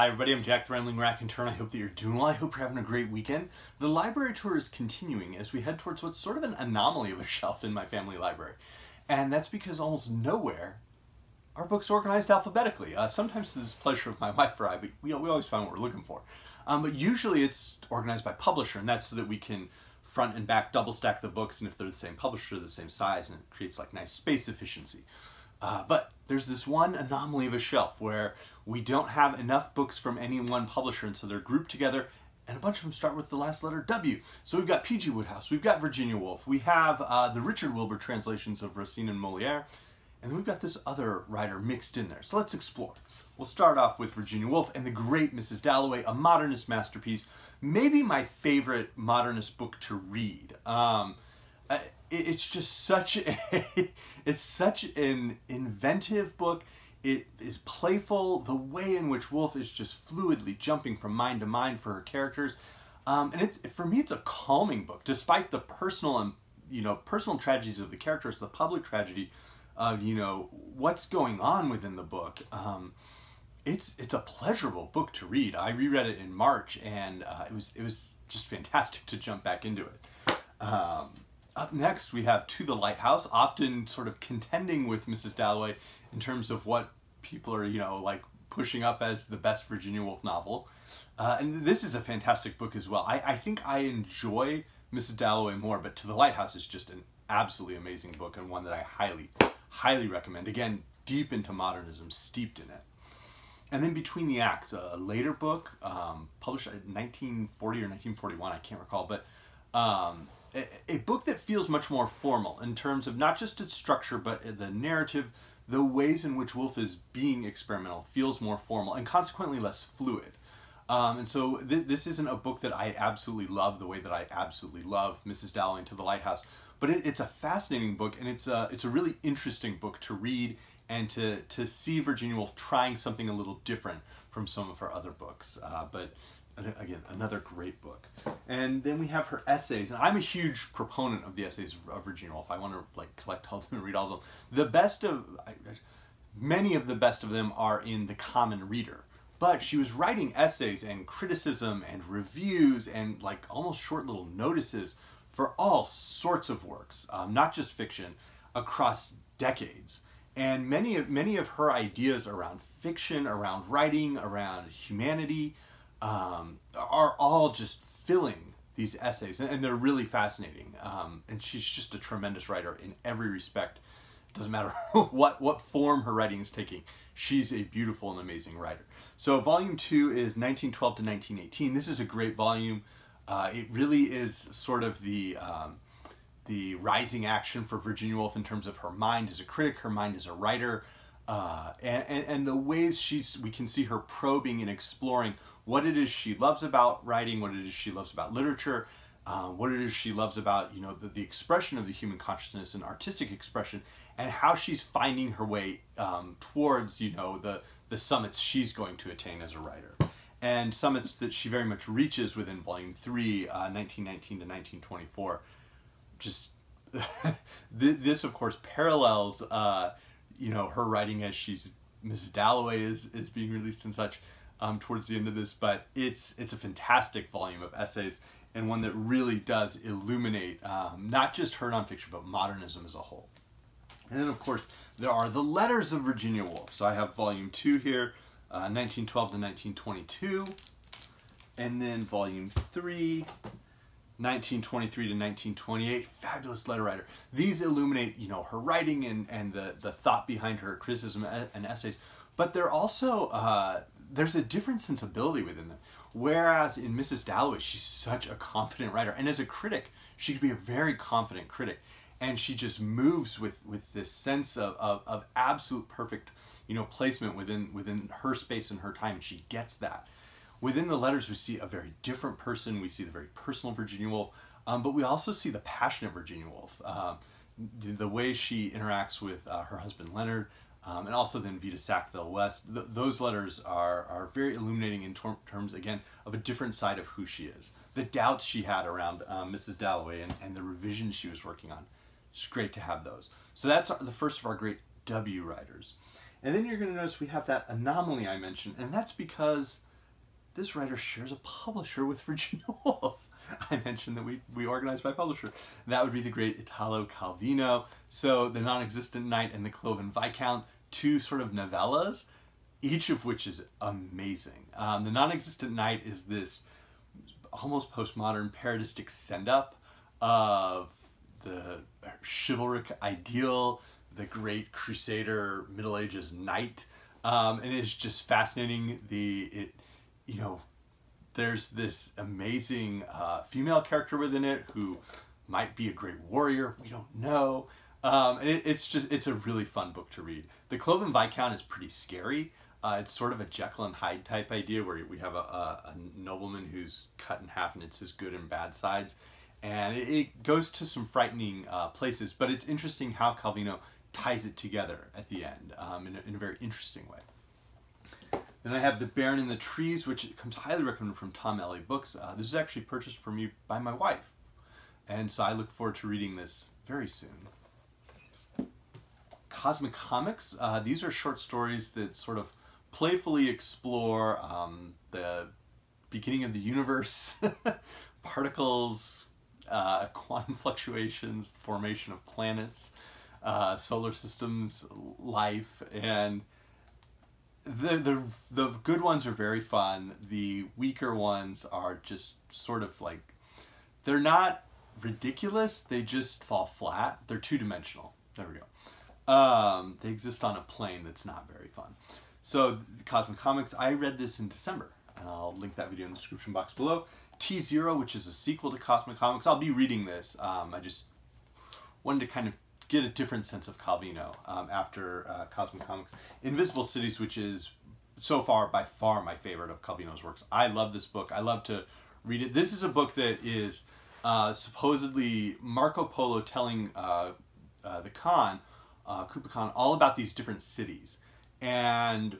Hi everybody, I'm Jack the Rambling Raconteur. I hope that you're doing well. I hope you're having a great weekend. The library tour is continuing as we head towards what's sort of an anomaly of a shelf in my family library. And that's because almost nowhere are books organized alphabetically. Uh, sometimes to the displeasure of my wife or I, but we, we always find what we're looking for. Um, but usually it's organized by publisher and that's so that we can front and back double stack the books and if they're the same publisher, the same size, and it creates like nice space efficiency. Uh, but there's this one anomaly of a shelf where we don't have enough books from any one publisher, and so they're grouped together, and a bunch of them start with the last letter W. So we've got P.G. Wodehouse, we've got Virginia Woolf, we have uh, the Richard Wilbur translations of Racine and Moliere, and then we've got this other writer mixed in there. So let's explore. We'll start off with Virginia Woolf and the great Mrs. Dalloway, a modernist masterpiece, maybe my favorite modernist book to read. Um, it's just such a, it's such an inventive book. It is playful. The way in which Woolf is just fluidly jumping from mind to mind for her characters, um, and it's for me it's a calming book, despite the personal and you know personal tragedies of the characters, the public tragedy of you know what's going on within the book. Um, it's it's a pleasurable book to read. I reread it in March, and uh, it was it was just fantastic to jump back into it. Um, up next, we have To the Lighthouse, often sort of contending with Mrs. Dalloway in terms of what people are, you know, like pushing up as the best Virginia Woolf novel. Uh, and this is a fantastic book as well. I, I think I enjoy Mrs. Dalloway more, but To the Lighthouse is just an absolutely amazing book and one that I highly, highly recommend. Again, deep into modernism, steeped in it. And then Between the Acts, a later book, um, published in 1940 or 1941, I can't recall, but um, a, a book that feels much more formal in terms of not just its structure, but the narrative, the ways in which Woolf is being experimental feels more formal and consequently less fluid. Um, and so th this isn't a book that I absolutely love the way that I absolutely love Mrs. Dalloway to the Lighthouse, but it, it's a fascinating book and it's a, it's a really interesting book to read and to, to see Virginia Woolf trying something a little different from some of her other books. Uh, but again, another great book. And then we have her essays, and I'm a huge proponent of the essays of Virginia Woolf. I want to like collect all of them and read all of them. The best of, many of the best of them are in The Common Reader. But she was writing essays and criticism and reviews and like almost short little notices for all sorts of works, um, not just fiction, across decades. And many of many of her ideas around fiction, around writing, around humanity, um, are all just filling these essays, and, they're really fascinating. Um, and she's just a tremendous writer in every respect. It Doesn't matter what what form her writing is taking. She's a beautiful and amazing writer. So volume two is 1912 to 1918. This is a great volume. Uh, it really is sort of the um, the rising action for Virginia Woolf in terms of her mind as a critic, her mind as a writer, uh, and, and, and the ways she's we can see her probing and exploring what it is she loves about writing, what it is she loves about literature, uh, what it is she loves about you know the, the, expression of the human consciousness and artistic expression, and how she's finding her way um, towards you know the the summits she's going to attain as a writer, and summits that she very much reaches within Volume Three, uh, 1919 to 1924. Just this, of course, parallels uh, you know her writing as she's Mrs. Dalloway is is being released and such um, towards the end of this, but it's it's a fantastic volume of essays and one that really does illuminate um, not just her nonfiction but modernism as a whole. And then of course there are the letters of Virginia Woolf. So I have volume two here, uh, 1912 to 1922, and then volume three. 1923 to 1928, fabulous letter writer. These illuminate, you know, her writing and, and the, the thought behind her criticism and essays, but they're also uh, there's a different sensibility within them. Whereas in Mrs. Dalloway, she's such a confident writer, and as a critic, she could be a very confident critic, and she just moves with with this sense of, of, of absolute perfect, you know, placement within within her space and her time, and she gets that. Within the letters, we see a very different person. We see the very personal Virginia Woolf, um, but we also see the passionate Virginia Woolf. Um, the, the, way she interacts with uh, her husband Leonard, um, and also then Vita Sackville West. Th those letters are, are very illuminating in terms, again, of a different side of who she is. The doubts she had around um, Mrs. Dalloway and, and the revisions she was working on. It's great to have those. So that's the first of our great W writers. And then you're going to notice we have that anomaly I mentioned, and that's because this writer shares a publisher with Virginia Woolf. I mentioned that we, we organized by publisher. That would be the great Italo Calvino. So, The Non Existent Knight and The Cloven Viscount, two sort of novellas, each of which is amazing. Um, the Non Existent Knight is this almost postmodern parodistic send up of the chivalric ideal, the great crusader Middle Ages knight. Um, and it's just fascinating. The it, you know, there's this amazing uh, female character within it who might be a great warrior. We don't know. Um, and it, it's just it's a really fun book to read. The Cloven Viscount is pretty scary. Uh, it's sort of a Jekyll and Hyde type idea where we have a, a, a, nobleman who's cut in half and it's his good and bad sides. And it, it goes to some frightening uh, places, but it's interesting how Calvino ties it together at the end um, in, a, in a very interesting way. Then I have The Baron in the Trees, which comes highly recommended from Tom Ellie Books. Uh, this is actually purchased for me by my wife. And so I look forward to reading this very soon. Cosmicomics, uh, these are short stories that sort of playfully explore um, the beginning of the universe, particles, uh, quantum fluctuations, formation of planets, uh, solar systems, life, and the, the the good ones are very fun. The weaker ones are just sort of like they're not ridiculous. They just fall flat. They're two dimensional. There we go. Um, they exist on a plane that's not very fun. So, Cosmicomics, I read this in December, and I'll link that video in the description box below. T Zero, which is a sequel to Cosmicomics, I'll be reading this. Um, I just wanted to kind of get a different sense of Calvino um, after uh, Cosmicomics. Invisible Cities, which is so far by far my favorite of Calvino's works. I love this book. I love to read it. This is a book that is uh, supposedly Marco Polo telling uh, uh the Khan, uh, Kublai Khan, all about these different cities and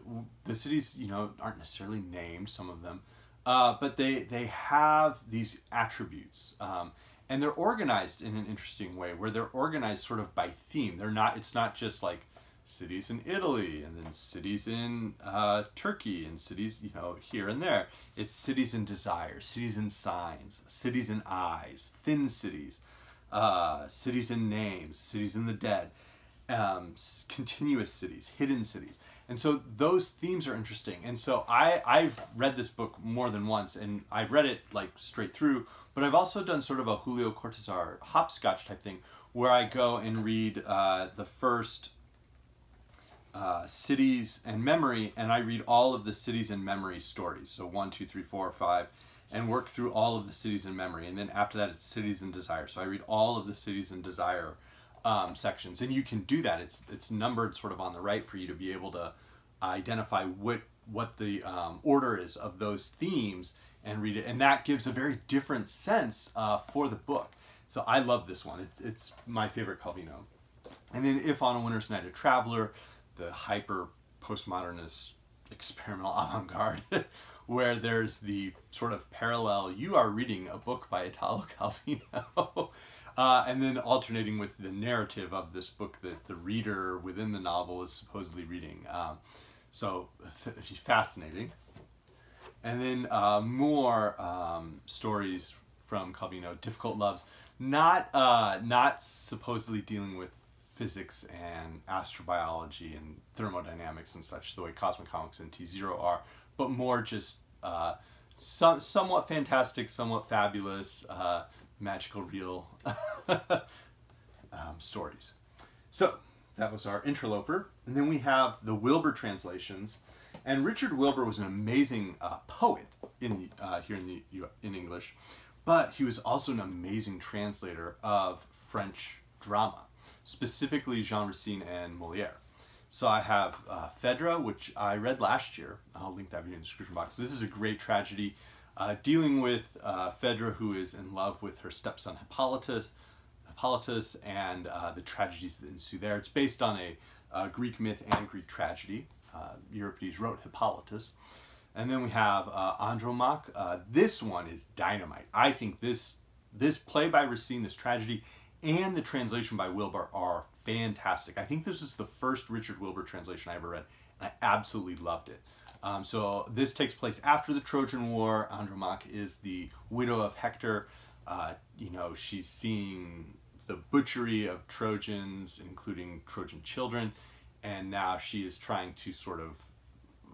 the cities you know aren't necessarily named some of them uh, but they they have these attributes um, and they're organized in an interesting way where they're organized sort of by theme. They're not it's not just like cities in italy and then cities in uh, turkey and cities you know here and there. It's cities in desire cities in signs cities in eyes thin cities uh, cities in names cities in the dead um, continuous cities, hidden cities. And so those themes are interesting. And so I, I've read this book more than once and I've read it like straight through, but I've also done sort of a Julio Cortazar hopscotch type thing where I go and read uh, the first uh, cities and memory and I read all of the cities and memory stories. So one, two, three, four, five, and work through all of the cities and memory. And then after that, it's cities and desire. So I read all of the cities and desire um, sections, and you can do that. It's it's numbered sort of on the right for you to be able to identify what what the um, order is of those themes and read it, and that gives a very different sense uh, for the book. So I love this one. It's it's my favorite Calvino. And then if on a winter's night a traveler, the hyper postmodernist experimental avant-garde where there's the sort of parallel you are reading a book by Italo Calvino uh, and then alternating with the narrative of this book that the reader within the novel is supposedly reading. Um, so fascinating. And then uh, more um, stories from Calvino, Difficult Loves, not uh, not supposedly dealing with physics and astrobiology and thermodynamics and such, the way Cosmicomics and T Zero are, but more just uh, some, somewhat fantastic, somewhat fabulous, uh, magical real um, stories. So that was our interloper. And then we have the Wilbur translations. And Richard Wilbur was an amazing uh, poet in uh, here in the in English, but he was also an amazing translator of French drama, specifically Jean Racine and Moliere. So I have uh, Phedre, which I read last year. I'll link that video in the description box. This is a great tragedy uh, dealing with uh, Phedre, who is in love with her stepson Hippolytus, Hippolytus and uh, the tragedies that ensue there. It's based on a, a Greek myth and Greek tragedy. Uh, Euripides wrote Hippolytus. And then we have uh, Andromache. Uh, this one is dynamite. I think this this play by Racine, this tragedy, and the translation by Wilbur are fantastic. I think this is the first Richard Wilbur translation I ever read, and I absolutely loved it. Um, so this takes place after the Trojan War. Andromache is the widow of Hector. Uh, you know, she's seeing the butchery of Trojans, including Trojan children, and now she is trying to sort of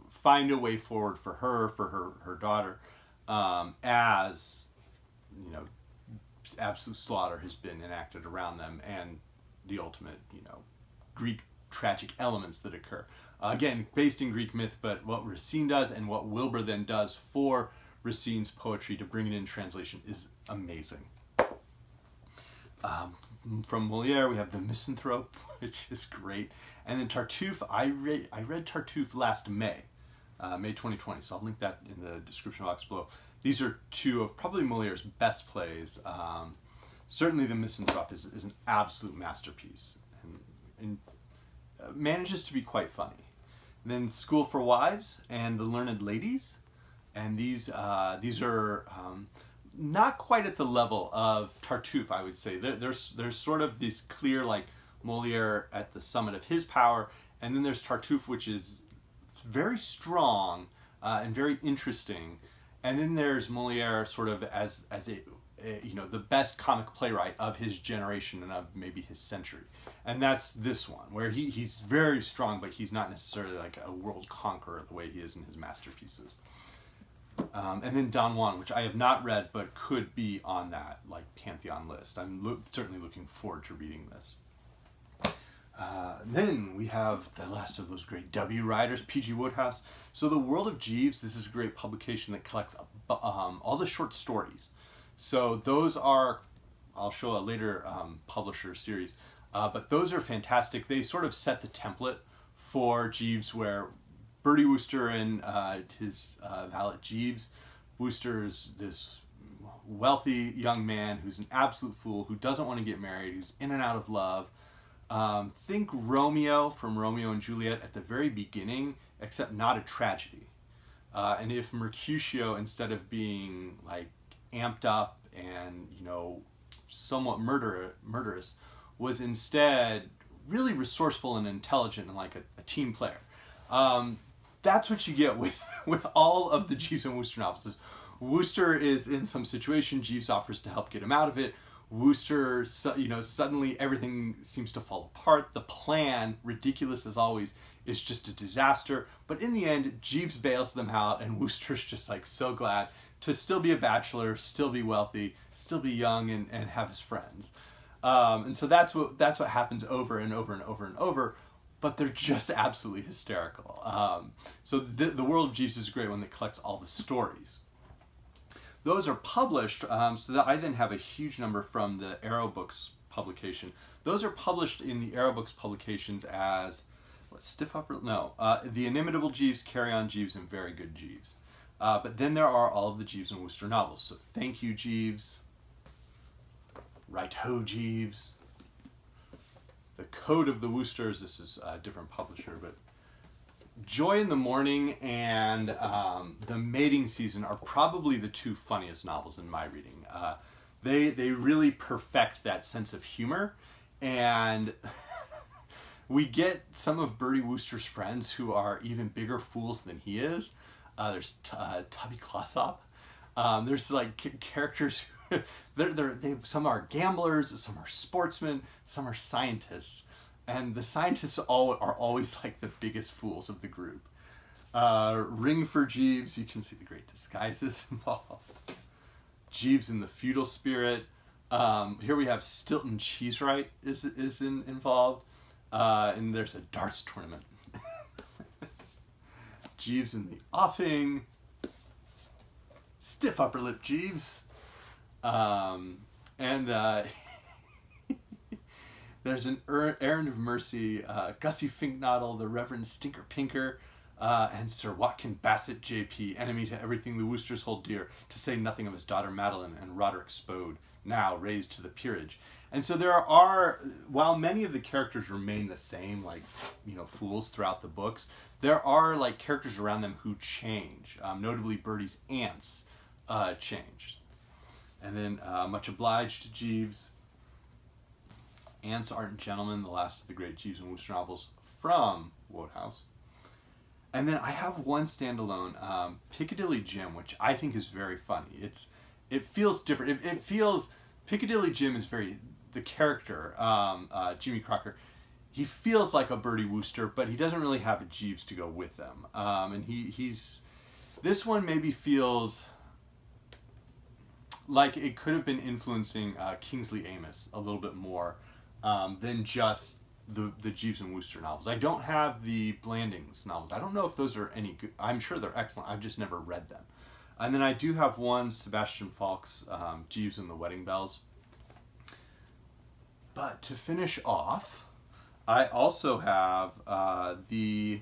find a way forward for her, for her her daughter, um, as you know, absolute slaughter has been enacted around them, and the ultimate, you know, Greek tragic elements that occur. Uh, again, based in Greek myth, but what Racine does and what Wilbur then does for Racine's poetry to bring it in translation is amazing. Um, from Moliere, we have The Misanthrope, which is great. And then Tartuffe, I read, I read Tartuffe last May, uh, May 2020, so I'll link that in the description box below. These are two of probably Moliere's best plays. Um, certainly The Misanthrope is, is an absolute masterpiece and, and manages to be quite funny. Then School for Wives and The Learned Ladies, and these, uh, these are um, not quite at the level of Tartuffe, I would say. There, there's there's sort of this clear like Moliere at the summit of his power, and then there's Tartuffe, which is very strong uh, and very interesting, and then there's Moliere sort of as as a, you know the best comic playwright of his generation and of maybe his century, and that's this one where he he's very strong, but he's not necessarily like a world conqueror the way he is in his masterpieces. Um, and then Don Juan, which I have not read but could be on that like pantheon list. I'm lo certainly looking forward to reading this. Uh, then we have the last of those great W writers, P.G. Wodehouse. So the World of Jeeves, this is a great publication that collects um, all the short stories. So those are, I'll show a later um, publisher series, uh, but those are fantastic. They sort of set the template for Jeeves where Bertie Wooster and uh, his uh, valet Jeeves. Wooster is this wealthy young man who's an absolute fool, who doesn't want to get married, who's in and out of love. Um, think Romeo from Romeo and Juliet at the very beginning, except not a tragedy. Uh, and if Mercutio, instead of being like amped up and you know somewhat murder murderous, was instead really resourceful and intelligent and like a, a team player. Um, that's what you get with with all of the Jeeves and Wooster novels. Wooster is in some situation, Jeeves offers to help get him out of it. Wooster, you know, suddenly everything seems to fall apart. The plan, ridiculous as always, is just a disaster. But in the end, Jeeves bails them out, and Wooster's just like so glad to still be a bachelor, still be wealthy, still be young, and, and have his friends. Um, and so that's what that's what happens over and over and over and over but they're just absolutely hysterical. Um, so the, the World of Jeeves is a great one that collects all the stories. Those are published, um, so that I then have a huge number from the Arrow Books publication. Those are published in the Arrow Books publications as what, Stiff Upper, no, uh, The Inimitable Jeeves, Carry On Jeeves, and Very Good Jeeves. Uh, but then there are all of the Jeeves and Wooster novels. So Thank You Jeeves, Right Ho Jeeves, the Code of the Woosters. This is a different publisher, but Joy in the Morning and um, The Mating Season are probably the two funniest novels in my reading. Uh, they they really perfect that sense of humor, and we get some of Bertie Wooster's friends who are even bigger fools than he is. Uh, there's uh, Tuppy Glossop. Um, there's like characters they're, they're, they, some are gamblers, some are sportsmen, some are scientists. And the scientists all are always like the biggest fools of the group. Uh, Ring for Jeeves, you can see the great disguises involved. Jeeves in the feudal spirit. Um, here we have Stilton Cheesewright is, is in, involved. Uh, and there's a darts tournament. Jeeves in the offing. Stiff upper lip Jeeves. Um, and uh, there's an er errand of mercy, uh, Gussie Finknottle, the Reverend Stinker Pinker, uh, and Sir Watkin Bassett JP, enemy to everything the Woosters hold dear, to say nothing of his daughter Madeline and Roderick Spode, now raised to the peerage. And so there are, while many of the characters remain the same, like, you know, fools throughout the books, there are, like, characters around them who change. Um, notably, Bertie's aunts uh, changed. And then uh, Much Obliged to Jeeves. Aunts Aren't Gentlemen, the last of the great Jeeves and Wooster novels from Wodehouse. And then I have one standalone, um, Piccadilly Jim, which I think is very funny. It's it feels different. It, it feels Piccadilly Jim is very the character um, uh, Jimmy Crocker. He feels like a Bertie Wooster, but he doesn't really have a Jeeves to go with them. Um, and he he's this one maybe feels like it could have been influencing uh, Kingsley Amis a little bit more um, than just the the Jeeves and Wooster novels. I don't have the Blandings novels. I don't know if those are any good. I'm sure they're excellent. I've just never read them. And then I do have one Sebastian Faulks, um, Jeeves and the Wedding Bells. But to finish off, I also have uh, the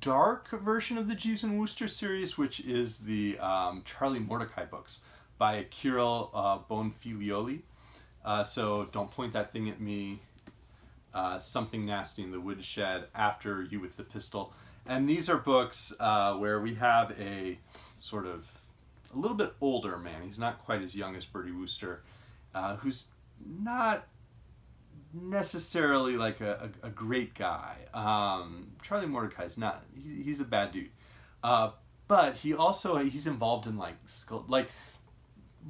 dark version of the Jeeves and Wooster series, which is the um, Charlie Mortdecai books by Kyril uh, Bonfiglioli. Uh, so don't point that thing at me. Uh, Something Nasty in the Woodshed, After You with the Pistol. And these are books uh, where we have a sort of a little bit older man. He's not quite as young as Bertie Wooster, uh, who's not necessarily like a, a, a great guy. Um, Charlie Mortdecai's not. He, he's a bad dude. Uh, but he also he's involved in like like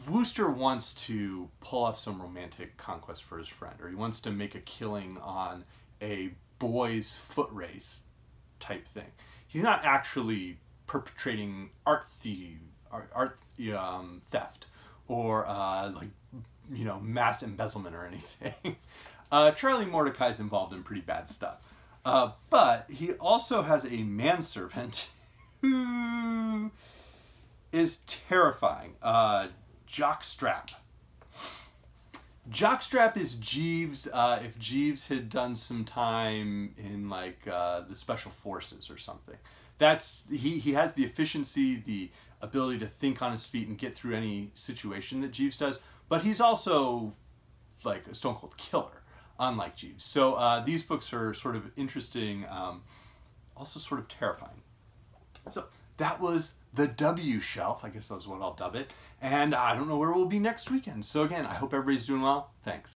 Wooster wants to pull off some romantic conquest for his friend, or he wants to make a killing on a boys' foot race type thing. He's not actually perpetrating art thief, art, art um, theft, or uh, like you know mass embezzlement or anything. Uh, Charlie Mortdecai is involved in pretty bad stuff, uh, but he also has a manservant who is terrifying. Uh, Jock Strapp. Jock Strapp is Jeeves uh, if Jeeves had done some time in like uh, the special forces or something. That's he he has the efficiency, the ability to think on his feet and get through any situation that Jeeves does, but he's also like a stone cold killer, unlike Jeeves. So uh, these books are sort of interesting, um, also sort of terrifying. So that was the W shelf. I guess that's what I'll dub it. And I don't know where we'll be next weekend. So again, I hope everybody's doing well. Thanks.